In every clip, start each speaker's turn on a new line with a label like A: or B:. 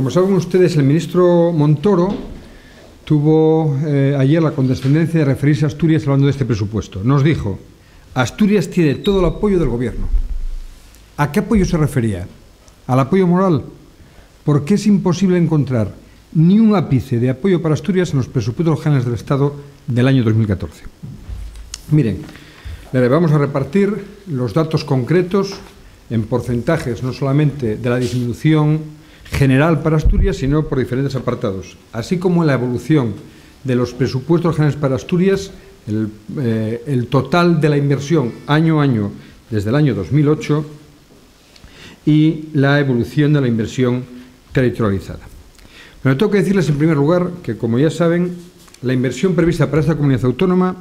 A: como saben ustedes, el ministro Montoro tuvo eh, ayer la condescendencia de referirse a Asturias hablando de este presupuesto. Nos dijo, Asturias tiene todo el apoyo del Gobierno. ¿A qué apoyo se refería? ¿Al apoyo moral? Porque es imposible encontrar ni un ápice de apoyo para Asturias en los presupuestos generales del Estado del año 2014. Miren, le vamos a repartir los datos concretos en porcentajes, no solamente de la disminución general para Asturias, sino por diferentes apartados, así como la evolución de los presupuestos generales para Asturias, el, eh, total de la inversión año a año desde el año 2008 y la evolución de la inversión territorializada. Pero tengo que decirles en primer lugar que, como ya saben, la inversión prevista para esta comunidad autónoma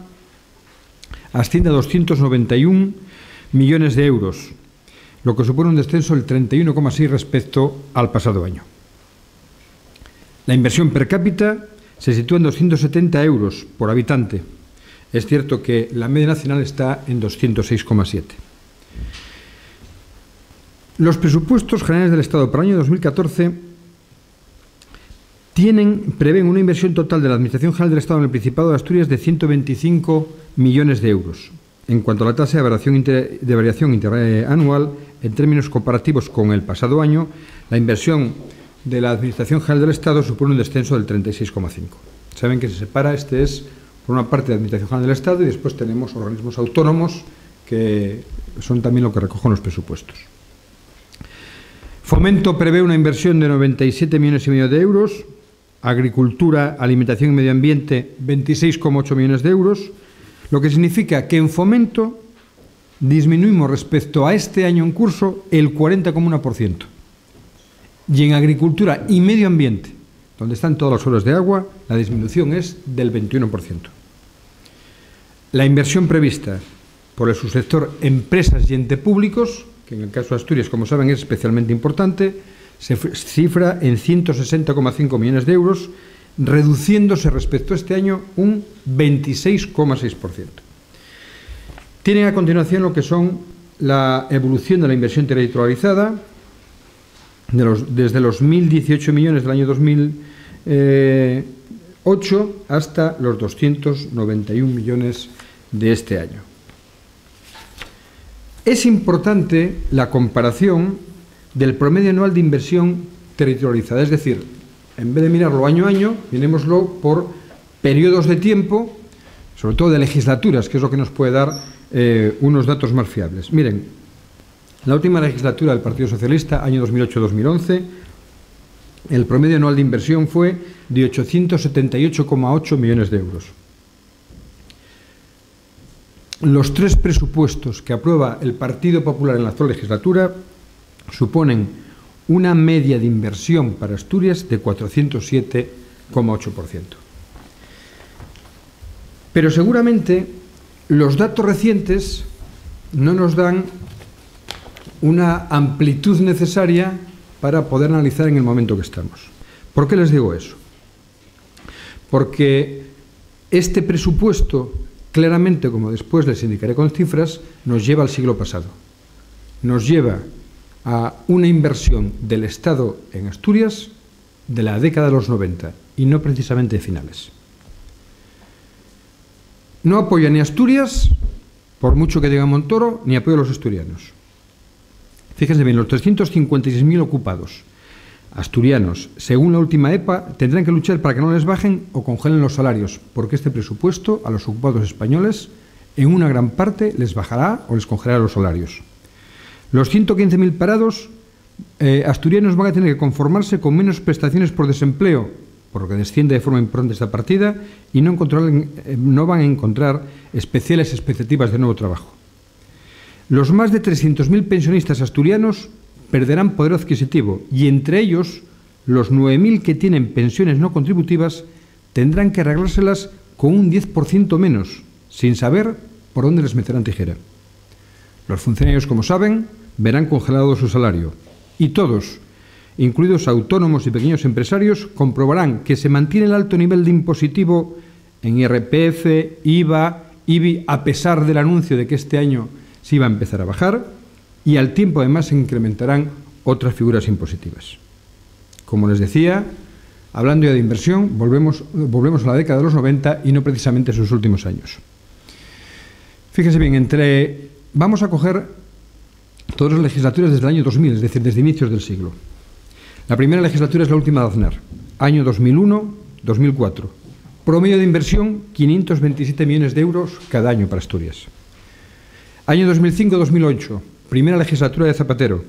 A: asciende a 291 millones de euros, lo que supone un descenso del 31,6 respecto al pasado año. La inversión per cápita se sitúa en 270 euros por habitante. Es cierto que la media nacional está en 206,7. Los presupuestos generales del Estado para el año 2014 tienen, prevén una inversión total de la Administración General del Estado en el Principado de Asturias de 125 millones de euros. En cuanto a la tasa de variación, inter, de variación interanual, en términos comparativos con el pasado año, la inversión de la Administración General del Estado supone un descenso del 36,5. Saben que se separa, este es por una parte la Administración General del Estado y después tenemos organismos autónomos que son también lo que recogen los presupuestos. Fomento prevé una inversión de 97 millones y medio de euros, Agricultura, Alimentación y Medio Ambiente 26,8 millones de euros, lo que significa que en fomento disminuimos respecto a este año en curso el 40,1%. Y en agricultura y medio ambiente, donde están todas las horas de agua, la disminución es del 21%. La inversión prevista por el subsector empresas y ente públicos, que en el caso de Asturias, como saben, es especialmente importante, se cifra en 160,5 millones de euros, reduciéndose respecto a este año un 26,6%. Tienen a continuación lo que son la evolución de la inversión territorializada, desde los 1.018 millones del año 2008 hasta los 291 millones de este año. Es importante la comparación del promedio anual de inversión territorializada. Es decir, en vez de mirarlo año a año, mirémoslo por periodos de tiempo, sobre todo de legislaturas, que es lo que nos puede dar eh, unos datos más fiables. Miren, la última legislatura del Partido Socialista, año 2008-2011, el promedio anual de inversión fue de 878,8 millones de euros. Los tres presupuestos que aprueba el Partido Popular en la actual legislatura suponen una media de inversión para Asturias de 407,8%. Pero seguramente los datos recientes no nos dan una amplitud necesaria para poder analizar en el momento que estamos. ¿Por qué les digo eso? Porque este presupuesto, claramente, como después les indicaré con cifras, nos lleva al siglo pasado. Nos lleva a una inversión del Estado en Asturias de la década de los 90 y no precisamente de finales. No apoya ni Asturias, por mucho que diga Montoro, ni apoya a los asturianos. Fíjense bien, los 356.000 ocupados asturianos, según la última EPA, tendrán que luchar para que no les bajen o congelen los salarios, porque este presupuesto a los ocupados españoles en una gran parte les bajará o les congelará los salarios. Los 115.000 parados eh, asturianos van a tener que conformarse con menos prestaciones por desempleo, por lo que desciende de forma importante esta partida, y no, eh, no van a encontrar especiales expectativas de nuevo trabajo. Los más de 300.000 pensionistas asturianos perderán poder adquisitivo y entre ellos los 9.000 que tienen pensiones no contributivas tendrán que arreglárselas con un 10% menos, sin saber por dónde les meterán tijera. Los funcionarios, como saben, verán congelado su salario y todos, incluidos autónomos y pequeños empresarios, comprobarán que se mantiene el alto nivel de impositivo en IRPF, IVA, IBI, a pesar del anuncio de que este año se iba a empezar a bajar y al tiempo además se incrementarán otras figuras impositivas. Como les decía, hablando ya de inversión, volvemos, volvemos a la década de los 90 y no precisamente a sus últimos años. Fíjense bien, entre vamos a coger todas las legislaturas desde el año 2000, es decir, desde inicios del siglo. La primera legislatura es la última de Aznar, año 2001-2004. Promedio de inversión, 527 millones de euros cada año para Asturias. Año 2005-2008, primera legislatura de Zapatero.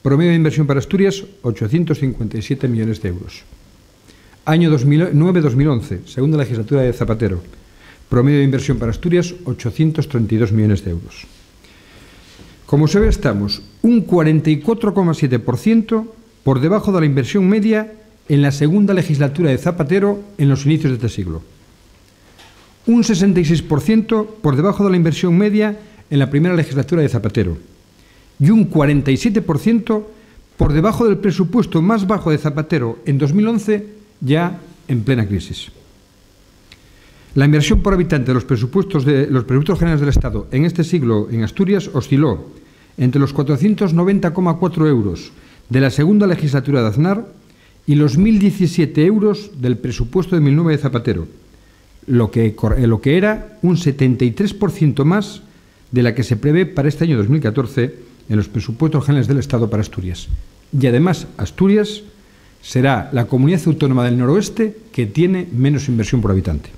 A: Promedio de inversión para Asturias, 857 millones de euros. Año 2009-2011, segunda legislatura de Zapatero. Promedio de inversión para Asturias, 832 millones de euros. Como se ve, estamos un 44,7% por debajo de la inversión media en la segunda legislatura de Zapatero en los inicios de este siglo. Un 66% por debajo de la inversión media en la primera legislatura de Zapatero. Y un 47% por debajo del presupuesto más bajo de Zapatero en 2011, ya en plena crisis. La inversión por habitante de los presupuestos de los presupuestos generales del Estado en este siglo en Asturias osciló entre los 490,4 euros de la segunda legislatura de Aznar y los 1.017 euros del presupuesto de 2009 de Zapatero, lo que, lo que era un 73% más de la que se prevé para este año 2014 en los presupuestos generales del Estado para Asturias. Y además, Asturias será la comunidad autónoma del noroeste que tiene menos inversión por habitante.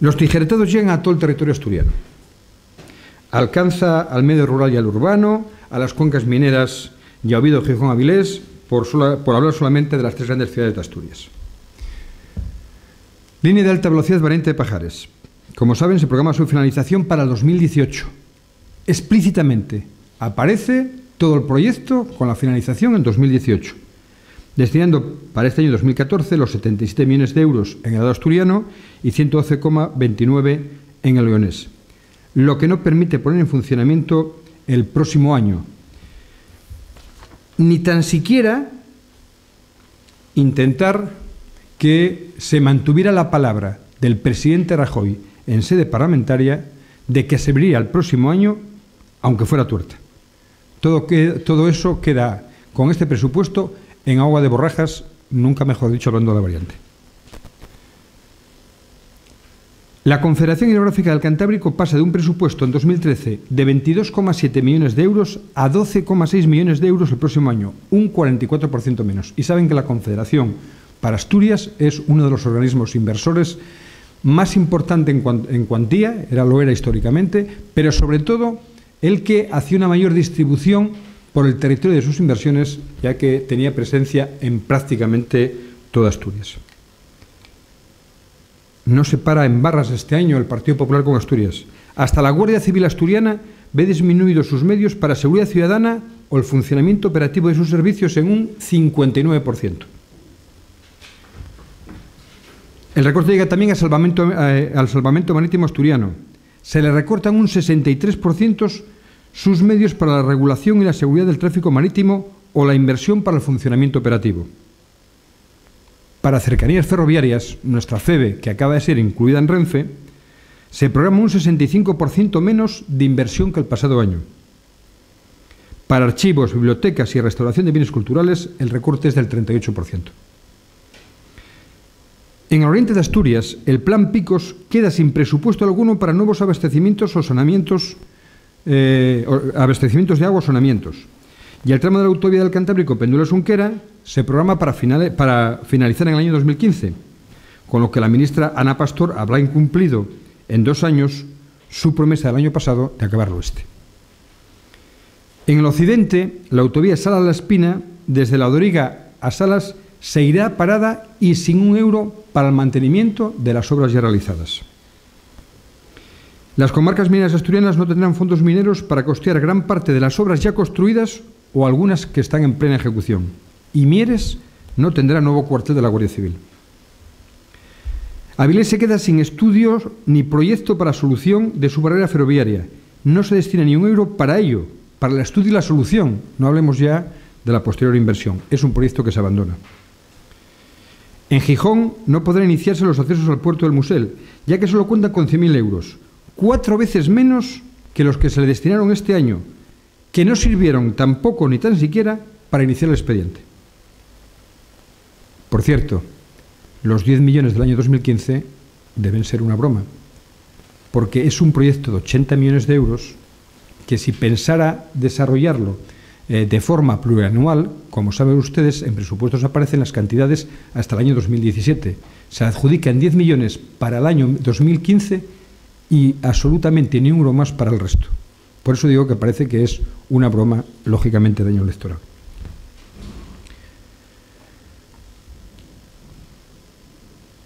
A: Los tijeretados llegan a todo el territorio asturiano. Alcanza al medio rural y al urbano, a las cuencas mineras y a Gijón, Avilés, por, por hablar solamente de las tres grandes ciudades de Asturias. Línea de alta velocidad variante de Pajares. Como saben, se programa su finalización para el 2018. Explícitamente aparece todo el proyecto con la finalización en 2018, destinando para este año 2014 los 77 millones de euros en el lado asturiano y 112,29 en el leonés, lo que no permite poner en funcionamiento el próximo año, ni tan siquiera intentar que se mantuviera la palabra del presidente Rajoy en sede parlamentaria de que se abriría el próximo año, aunque fuera tuerta. Todo, que, todo eso queda con este presupuesto en agua de borrajas, nunca mejor dicho, hablando de la variante. La Confederación Hidrográfica del Cantábrico pasa de un presupuesto en 2013 de 22,7 millones de euros a 12,6 millones de euros el próximo año, un 44% menos. Y saben que la Confederación para Asturias es uno de los organismos inversores más importante en, en cuantía, era, lo era históricamente, pero sobre todo el que hacía una mayor distribución por el territorio de sus inversiones, ya que tenía presencia en prácticamente toda Asturias. No se para en barras este año el Partido Popular con Asturias. Hasta la Guardia Civil Asturiana ve disminuidos sus medios para seguridad ciudadana o el funcionamiento operativo de sus servicios en un 59%. El recorte llega también al salvamento, eh, al salvamento marítimo asturiano. Se le recortan un 63% sus medios para la regulación y la seguridad del tráfico marítimo o la inversión para el funcionamiento operativo. Para cercanías ferroviarias, nuestra FEBE, que acaba de ser incluida en Renfe, se programa un 65% menos de inversión que el pasado año. Para archivos, bibliotecas y restauración de bienes culturales, el recorte es del 38%. En el oriente de Asturias, el plan Picos queda sin presupuesto alguno para nuevos abastecimientos o sonamientos, eh, abastecimientos de agua o sonamientos. Y el tramo de la autovía del Cantábrico Pendulo-Sunquera se programa para, finalizar en el año 2015, con lo que la ministra Ana Pastor habrá incumplido en dos años su promesa del año pasado de acabarlo este. En el occidente, la autovía Sala-La Espina, desde la Doriga a Salas, seguirá parada y sin un euro para el mantenimiento de las obras ya realizadas. Las comarcas mineras asturianas no tendrán fondos mineros para costear gran parte de las obras ya construidas o algunas que están en plena ejecución. Y Mieres no tendrá nuevo cuartel de la Guardia Civil. Avilés se queda sin estudios ni proyecto para solución de su barrera ferroviaria. No se destina ni un euro para ello, para el estudio y la solución. No hablemos ya de la posterior inversión. Es un proyecto que se abandona. En Gijón no podrán iniciarse los accesos al puerto del Musel, ya que solo cuenta con 100.000 euros, cuatro veces menos que los que se le destinaron este año, que no sirvieron tampoco ni tan siquiera para iniciar el expediente. Por cierto, los 10 millones del año 2015 deben ser una broma, porque es un proyecto de 80 millones de euros que si pensara desarrollarlo eh, de forma plurianual, como saben ustedes, en presupuestos aparecen las cantidades hasta el año 2017. Se adjudican 10 millones para el año 2015 y absolutamente ni un euro más para el resto. Por eso digo que parece que es una broma, lógicamente, de año electoral.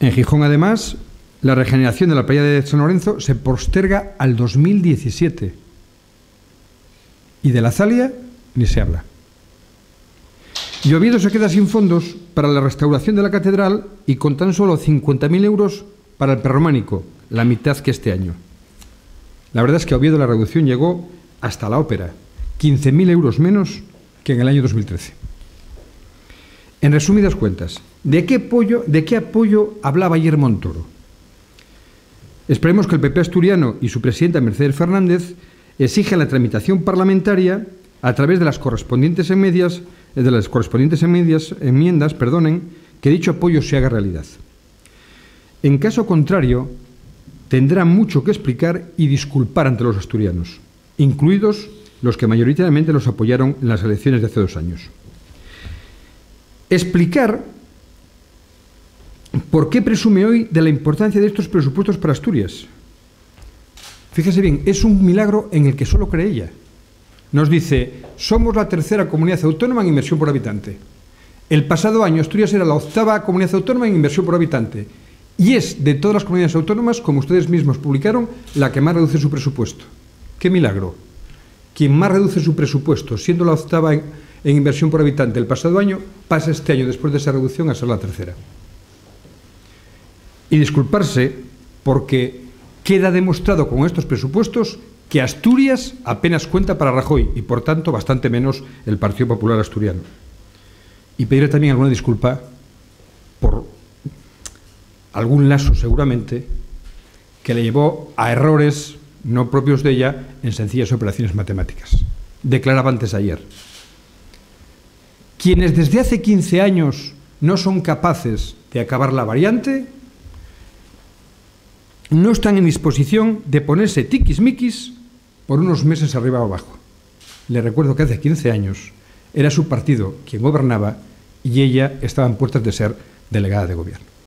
A: En Gijón, además, la regeneración de la playa de San Lorenzo se posterga al 2017. Y de la Zalia ni se habla. Y Oviedo se queda sin fondos para la restauración de la catedral y con tan solo 50.000 euros para el perrománico, la mitad que este año. La verdad es que a Oviedo la reducción llegó hasta la ópera, 15.000 euros menos que en el año 2013. En resumidas cuentas, ¿de qué, apoyo, ¿de qué apoyo hablaba ayer Montoro? Esperemos que el PP asturiano y su presidenta Mercedes Fernández exijan la tramitación parlamentaria a través de las correspondientes enmiendas, de las correspondientes que dicho apoyo se haga realidad. En caso contrario, tendrá mucho que explicar y disculpar ante los asturianos, incluidos los que mayoritariamente los apoyaron en las elecciones de hace dos años. Explicar por qué presume hoy de la importancia de estos presupuestos para Asturias. Fíjese bien, es un milagro en el que solo cree ella. Nos dice, somos la tercera comunidad autónoma en inversión por habitante. El pasado año Asturias era la octava comunidad autónoma en inversión por habitante y es de todas las comunidades autónomas, como ustedes mismos publicaron, la que más reduce su presupuesto. ¡Qué milagro! Quien más reduce su presupuesto, siendo la octava en, inversión por habitante el pasado año, pasa este año, después de esa reducción, a ser la tercera. Y disculparse porque queda demostrado con estos presupuestos que Asturias apenas cuenta para Rajoy y, por tanto, bastante menos el Partido Popular Asturiano. Y pedirle también alguna disculpa por algún lazo, seguramente, que le llevó a errores no propios de ella en sencillas operaciones matemáticas. Declaraba antes ayer. Quienes desde hace 15 años no son capaces de acabar la variante, no están en disposición de ponerse tiquismiquis por unos meses arriba o abajo. Le recuerdo que hace 15 años era su partido quien gobernaba y ella estaba en puertas de ser delegada de gobierno.